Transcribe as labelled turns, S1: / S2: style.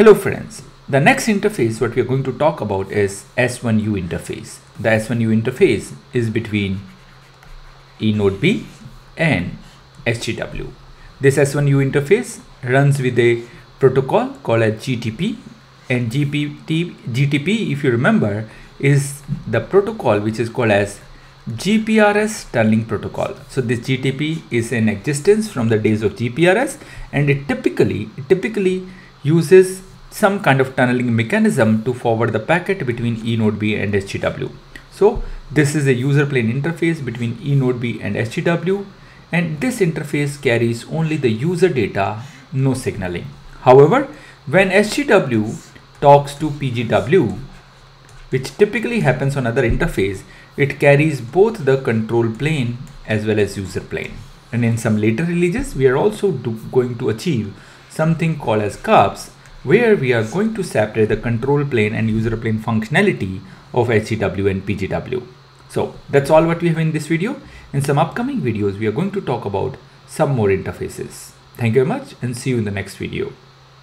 S1: Hello friends, the next interface what we are going to talk about is S1U interface. The S1U interface is between eNodeB and SGW. This S1U interface runs with a protocol called as GTP and GPT, GTP if you remember is the protocol which is called as GPRS tunneling protocol. So this GTP is in existence from the days of GPRS and it typically it typically uses some kind of tunneling mechanism to forward the packet between eNodeB and SGW. So this is a user plane interface between eNodeB and SGW and this interface carries only the user data, no signaling. However, when SGW talks to PGW, which typically happens on other interface, it carries both the control plane as well as user plane. And in some later releases, we are also going to achieve something called as CUPS, where we are going to separate the control plane and user plane functionality of SGW and PGW. So that's all what we have in this video. In some upcoming videos, we are going to talk about some more interfaces. Thank you very much and see you in the next video.